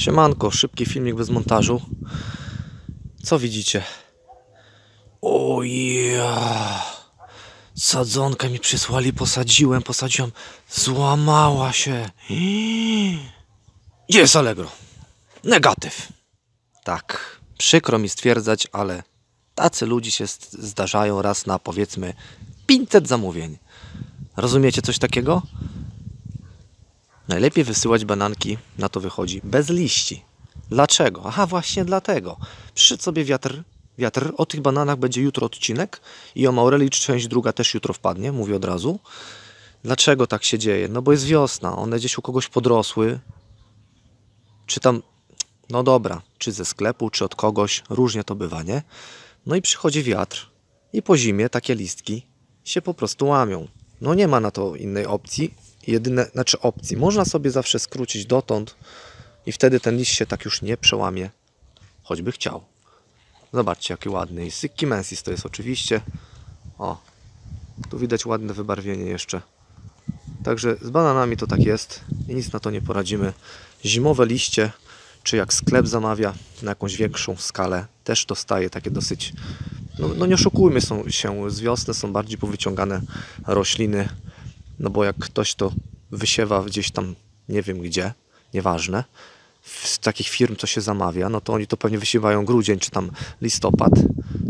Siemanko, szybki filmik bez montażu. Co widzicie? O ja! Sadzonkę mi przysłali, posadziłem, posadziłem. Złamała się. Jest Allegro. Negatyw. Tak, przykro mi stwierdzać, ale tacy ludzie się zdarzają raz na powiedzmy 500 zamówień. Rozumiecie coś takiego? Najlepiej wysyłać bananki, na to wychodzi, bez liści. Dlaczego? Aha, właśnie dlatego. Przyszedł sobie wiatr, wiatr, o tych bananach będzie jutro odcinek i o Maureli część druga też jutro wpadnie, mówię od razu. Dlaczego tak się dzieje? No bo jest wiosna, one gdzieś u kogoś podrosły, czy tam, no dobra, czy ze sklepu, czy od kogoś, różnie to bywa, nie? No i przychodzi wiatr i po zimie takie listki się po prostu łamią. No nie ma na to innej opcji. Jedyne, znaczy opcji. Można sobie zawsze skrócić dotąd i wtedy ten list się tak już nie przełamie, choćby chciał. Zobaczcie, jaki ładny. Sykki Mensis to jest oczywiście. O, tu widać ładne wybarwienie jeszcze. Także z bananami to tak jest i nic na to nie poradzimy. Zimowe liście, czy jak sklep zamawia na jakąś większą skalę, też dostaje takie dosyć. No, no nie oszukujmy są, się, z wiosny są bardziej powyciągane rośliny, no bo jak ktoś to wysiewa gdzieś tam, nie wiem gdzie, nieważne, z takich firm, co się zamawia, no to oni to pewnie wysiewają grudzień czy tam listopad,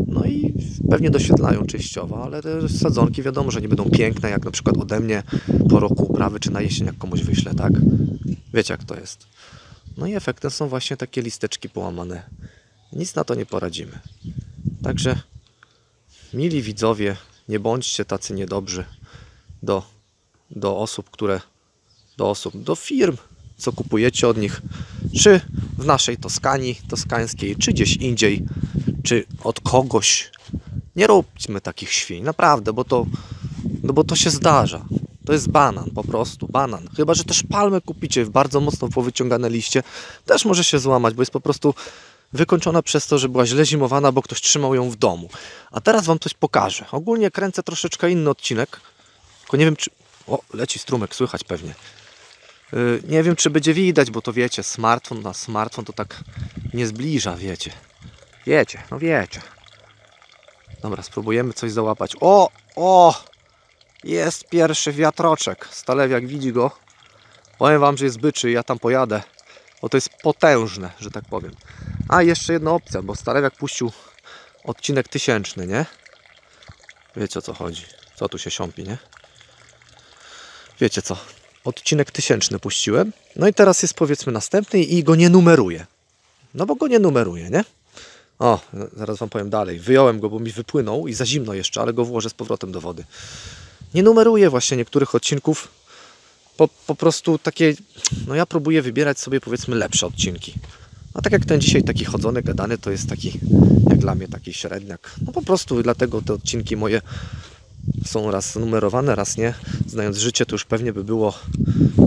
no i pewnie doświetlają częściowo, ale te sadzonki wiadomo, że nie będą piękne, jak na przykład ode mnie po roku uprawy, czy na jesień, jak komuś wyślę, tak? Wiecie, jak to jest. No i efektem są właśnie takie listeczki połamane. Nic na to nie poradzimy. Także, mili widzowie, nie bądźcie tacy niedobrzy do, do osób, które, do osób, do firm, co kupujecie od nich, czy w naszej Toskanii toskańskiej, czy gdzieś indziej, czy od kogoś. Nie róbmy takich świń, naprawdę, bo to, no bo to się zdarza. To jest banan, po prostu, banan. Chyba, że też palmę kupicie w bardzo mocno powyciągane liście, też może się złamać, bo jest po prostu wykończona przez to, że była źle zimowana, bo ktoś trzymał ją w domu. A teraz Wam coś pokażę. Ogólnie kręcę troszeczkę inny odcinek, tylko nie wiem, czy... O, leci strumyk, słychać pewnie. Yy, nie wiem, czy będzie widać, bo to wiecie, smartfon na smartfon to tak nie zbliża, wiecie. Wiecie, no wiecie. Dobra, spróbujemy coś załapać. O, o! Jest pierwszy wiatroczek. Stalewiak widzi go. Powiem Wam, że jest byczy ja tam pojadę. Bo to jest potężne, że tak powiem. A, jeszcze jedna opcja, bo Stalewiak puścił odcinek tysięczny, nie? Wiecie o co chodzi. Co tu się siąpi, nie? Wiecie co? Odcinek tysięczny puściłem. No i teraz jest powiedzmy następny i go nie numeruję. No bo go nie numeruję, nie? O, zaraz Wam powiem dalej. Wyjąłem go, bo mi wypłynął i za zimno jeszcze, ale go włożę z powrotem do wody. Nie numeruję właśnie niektórych odcinków. Po, po prostu takie, no ja próbuję wybierać sobie powiedzmy lepsze odcinki. A tak jak ten dzisiaj taki chodzony, gadany, to jest taki, jak dla mnie, taki średniak. No po prostu dlatego te odcinki moje są raz numerowane, raz nie. Znając życie, to już pewnie by było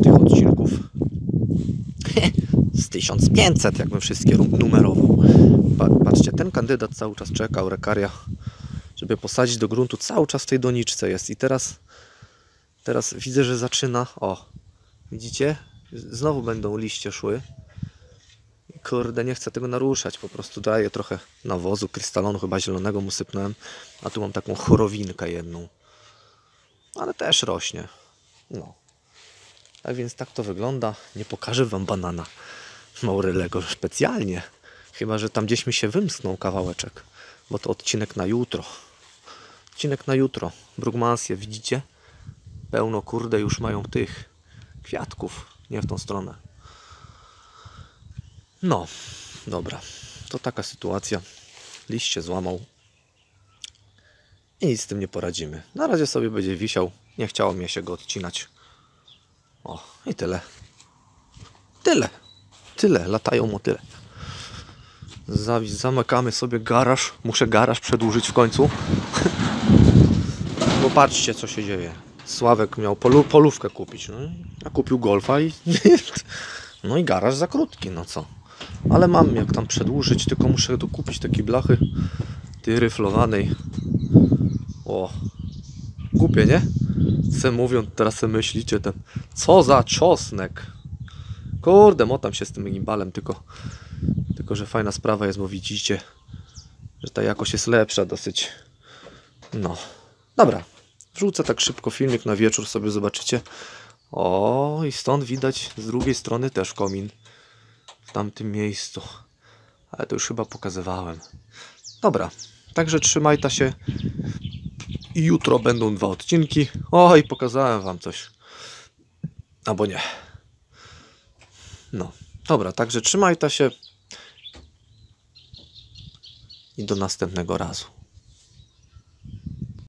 tych odcinków z 1500, jakbym wszystkie numerował. Pa- Patrzcie, ten kandydat cały czas czekał, rekaria, żeby posadzić do gruntu, cały czas w tej doniczce jest. I teraz, teraz widzę, że zaczyna, o, widzicie? Znowu będą liście szły. Kurde, nie chcę tego naruszać, po prostu daję trochę nawozu, krystalonu chyba zielonego mu sypnąłem, a tu mam taką chorowinkę jedną. Ale też rośnie. No. Tak więc tak to wygląda. Nie pokażę Wam banana Maurylego specjalnie. Chyba, że tam gdzieś mi się wymsknął kawałeczek. Bo to odcinek na jutro. Odcinek na jutro. Brugmansje, widzicie? Pełno, kurde, już mają tych kwiatków. Nie w tą stronę. No, dobra. To taka sytuacja. Liść się złamał. I nic z tym nie poradzimy. Na razie sobie będzie wisiał. Nie chciało mi się go odcinać. O, i tyle. Tyle. Tyle. Latają motyle. Zamykamy sobie garaż. Muszę garaż przedłużyć w końcu. Bo patrzcie, co się dzieje. Sławek miał polu polówkę kupić. No, a kupił golfa i... No i garaż za krótki, no co. Ale mam jak tam przedłużyć, tylko muszę dokupić takie blachy tej ryflowanej. O, głupie, nie? Se mówią, teraz se myślicie ten, co za czosnek. Kurde, motam się z tym gimbalem, tylko, tylko że fajna sprawa jest, bo widzicie, że ta jakość jest lepsza dosyć. No, dobra. Wrzucę tak szybko filmik na wieczór, sobie zobaczycie. O, i stąd widać z drugiej strony też komin. W tamtym miejscu. Ale to już chyba pokazywałem. Dobra, także trzymaj ta się. I jutro będą dwa odcinki. Oj, pokazałem wam coś. Albo nie. No, dobra, także trzymaj ta się. I do następnego razu.